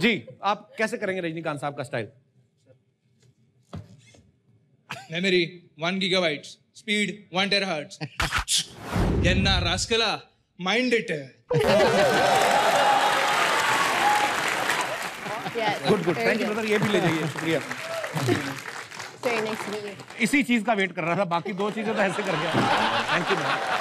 जी आप कैसे करेंगे रजनीकांत साहब का style memory one gigabyte speed one terahertz. यांना रास्कला mind it Yes. Good good thank you brother ये भी ले जाइए शुक्रिया। इसी चीज़ का वेट कर रहा था बाकी दो चीज़ें तो ऐसे कर गया थैंक यू मैम